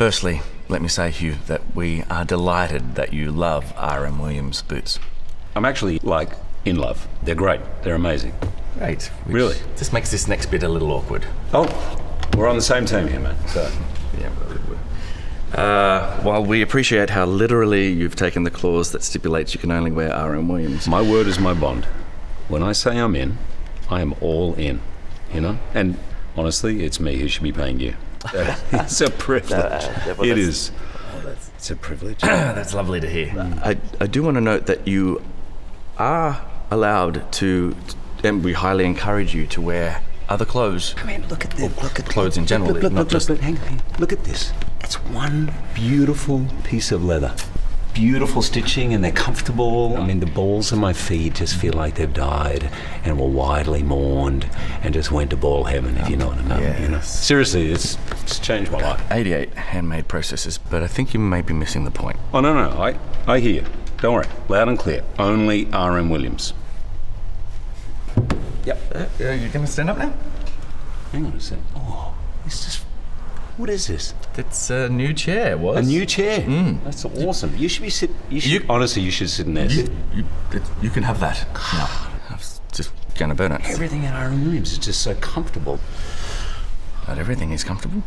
Firstly, let me say, Hugh, that we are delighted that you love R.M. Williams boots. I'm actually, like, in love. They're great. They're amazing. Great. Which Really? This makes this next bit a little awkward. Oh, we're on the same team here, man. So, Yeah, uh, while we appreciate how literally you've taken the clause that stipulates you can only wear R.M. Williams, my word is my bond. When I say I'm in, I am all in. You know? And honestly, it's me who should be paying you. it's a privilege. yeah, well, it that's- It's a privilege. that's lovely to hear. Mm. I, I do want to note that you are allowed to, and we highly encourage you to wear other clothes. I mean, look at this. Look at clothes in general, Look, look, not look, just- look, hang on. Look at this. It's one beautiful piece of leather. Beautiful stitching, and they're comfortable. I mean, the balls of my feet just feel like they've died and were widely mourned and just went to ball heaven, if you know what I mean. You know? Seriously, it's, it's changed my life. 88 handmade processes, but I think you may be missing the point. Oh, no, no, I, I hear you. Don't worry. Loud and clear. Only R.M. Williams. Yep. Uh, are you going to stand up now? Hang on a sec. Oh. What is this? It's a new chair, was? A new chair. Mm. That's awesome. You should be sit. You should You- honestly. You should sit in this. You, you, you can have that. No, I was just to burn it. Everything at R.M. rooms is just so comfortable. Not everything is comfortable.